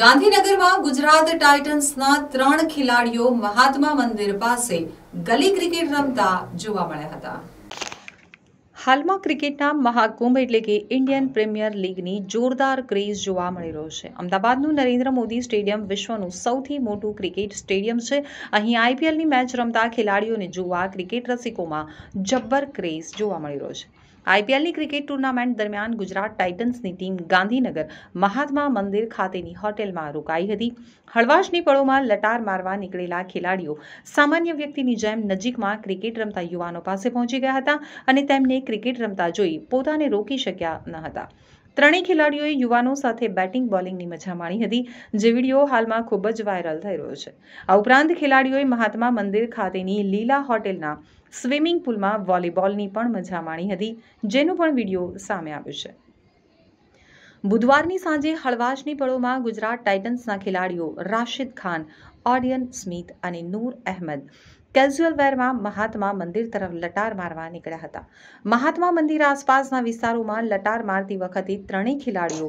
ગાંધીનગરમાં ગુજરાત ટાઇટન્સના ત્રણ ખેલાડીઓ મહાત્મા મંદિર પાસે ગલી ક્રિકેટ રમતા જોવા મળ્યા હતા. હાલમાં ક્રિકેટના મહાકુંભ એટલે કે ઇન્ડિયન પ્રીમિયર લીગની જોરદાર ક્રેઝ જોવા મળી રહ્યો છે. અમદાવાદનું નરેન્દ્ર મોદી સ્ટેડિયમ વિશ્વનું સૌથી મોટું ક્રિકેટ સ્ટેડિયમ છે. અહીં આઈપીએલની મેચ રમતા ખેલાડીઓને જોવા ક્રિકેટ રસિકોમાં જબ્બર ક્રેઝ જોવા મળી રહ્યો છે. આઈપીએલની ક્રિકેટ ટુર્નામેન્ટ દરમિયાન ગુજરાત ટાઇટન્સની ટીમ ગાંધીનગર મહાત્મા મંદિર ખાતેની હોટેલમાં રોકાઈ હતી. હળવાશની પળોમાં લટાર મારવા નીકળેલા ખેલાડીઓ સામાન્ય વ્યક્તિની જેમ નજીકમાં ક્રિકેટ રમતા યુવાનો પાસે પહોંચી ગયા હતા અને તેમને ક્રિકેટ રમતા જોઈ પોતાને રોકી શક્યા ન હતા. ત્રણેય ખેલાડીઓએ યુવાનો સાથે બેટિંગ, બોલિંગની મજા માણી હતી, જે વીડિયો હાલમાં ખૂબ જ વાયરલ થઈ રહ્યો છે. આ ઉપરાંત ખેલાડીઓએ મહાત્મા મંદિર ખાતેની લીલા હોટેલના સ્વિમિંગ પુલમાં વોલીબોલની પણ મજા માણી હતી, જેનો પણ વીડિયો સામે આવ્યો છે. બુધવારની સાંજે હળવાશની પળોમાં ગુજરાત ટાઇટન્સના ખેલાડીઓ રાશિદ ખાન, ઓડિયન સ્મિથ અને નૂર અહેમદ કેઝ્યુઅલ વેરમાં મહાત્મા મંદિર તરફ લટાર મારવા નીકળ્યા હતા. મહાત્મા મંદિર આસપાસના વિસ્તારોમાં લટાર મારતી વખતે ત્રણેય ખેલાડીઓ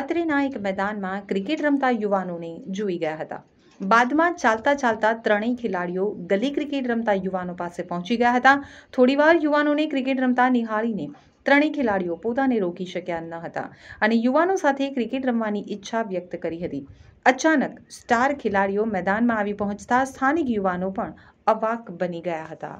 અત્રેના એક મેદાનમાં ક્રિકેટ રમતા યુવાનોને જોઈ ગયા હતા. બાદમાં ચાલતા ચાલતા ત્રણેય ખેલાડીઓ ગલી ક્રિકેટ રમતા યુવાનો પાસે પહોંચી ગયા હતા. થોડીવાર યુવાનોને ક્રિકેટ રમતા નિહાળીને ત્રણેય ખેલાડીઓ પોતાને રોકી શક્યા ન હતા અને યુવાનો સાથે ક્રિકેટ રમવાની ઈચ્છા વ્યક્ત કરી હતી. અચાનક સ્ટાર ખેલાડીઓ મેદાનમાં આવી પહોંચતા સ્થાનિક યુવાનો પણ અવાક બની ગયા હતા.